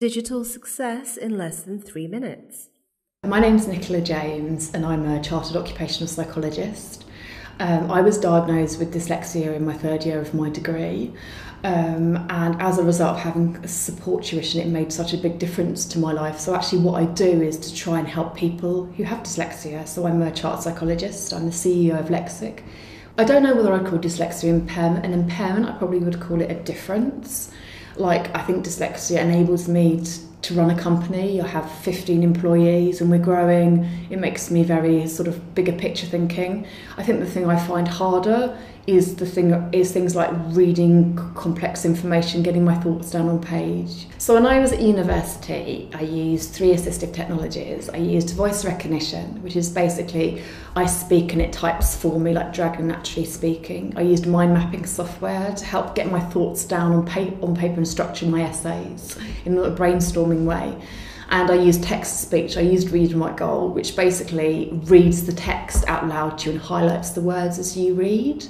Digital success in less than three minutes. My name is Nicola James and I'm a chartered occupational psychologist. Um, I was diagnosed with dyslexia in my third year of my degree um, and as a result of having support tuition it made such a big difference to my life. So actually what I do is to try and help people who have dyslexia. So I'm a chartered psychologist, I'm the CEO of Lexxic. I don't know whether I'd call dyslexia impairment an impairment, I probably would call it a difference like I think dyslexia enables me to, to run a company. I have 15 employees and we're growing. It makes me very sort of bigger picture thinking. I think the thing I find harder is the thing is things like reading complex information, getting my thoughts down on page. So when I was at university, I used three assistive technologies. I used voice recognition, which is basically I speak and it types for me like Dragon Naturally Speaking. I used mind mapping software to help get my thoughts down on paper, on paper and structure my essays in a way and I used text to speech. I used Read and Write Gold, which basically reads the text out loud to you and highlights the words as you read.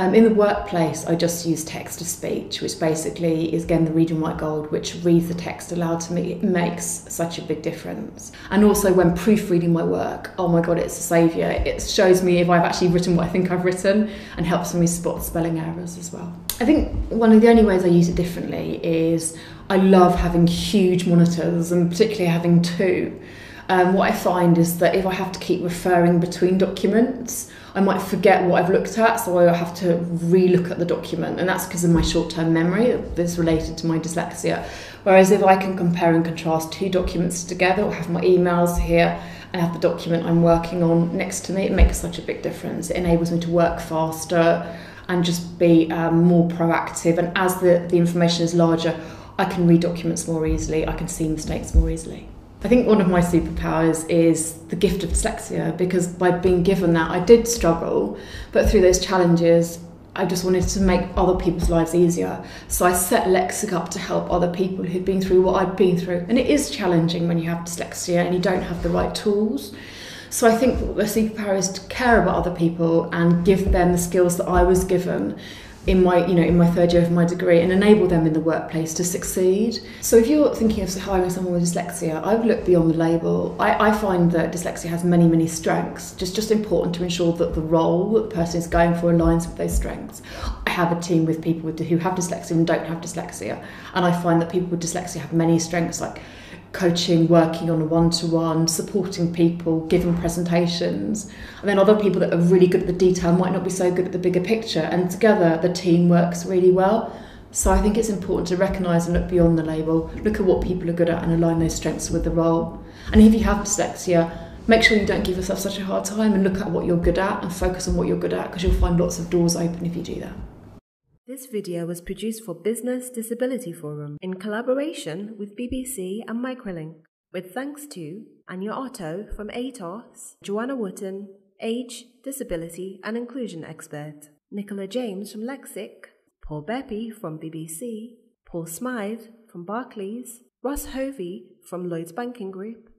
Um, in the workplace, I just use text to speech, which basically is again the read and write gold, which reads the text aloud to me. It makes such a big difference. And also when proofreading my work, oh my god, it's a saviour. It shows me if I've actually written what I think I've written and helps me spot spelling errors as well. I think one of the only ways I use it differently is I love having huge monitors and particularly having two. Um, what I find is that if I have to keep referring between documents, I might forget what I've looked at, so I have to re-look at the document, and that's because of my short-term memory that's related to my dyslexia. Whereas if I can compare and contrast two documents together, or have my emails here and have the document I'm working on next to me, it makes such a big difference. It enables me to work faster and just be um, more proactive. And as the, the information is larger, I can read documents more easily, I can see mistakes more easily. I think one of my superpowers is the gift of dyslexia because by being given that, I did struggle, but through those challenges, I just wanted to make other people's lives easier. So I set Lexxic up to help other people who'd been through what I'd been through. And it is challenging when you have dyslexia and you don't have the right tools. So I think the superpower is to care about other people and give them the skills that I was given in my you know in my third year of my degree and enable them in the workplace to succeed. So if you're thinking of hiring someone with dyslexia i would look beyond the label. I, I find that dyslexia has many many strengths just just important to ensure that the role that the person is going for aligns with those strengths i have a team with people who have dyslexia and don't have dyslexia and i find that people with dyslexia have many strengths like coaching, working on a one to one, supporting people, giving presentations. And then other people that are really good at the detail might not be so good at the bigger picture. And together the team works really well. So I think it's important to recognise and look beyond the label, look at what people are good at and align those strengths with the role. And if you have dyslexia, make sure you don't give yourself such a hard time and look at what you're good at and focus on what you're good at because you'll find lots of doors open if you do that. This video was produced for Business Disability Forum in collaboration with BBC and Microlink, with thanks to Anya Otto from ATOS, Joanna Wotton, age, disability and inclusion expert, Nicola James from Lexxic, Paul Beppy from BBC, Paul Smythe from Barclays, Ross Hovey from Lloyds Banking Group,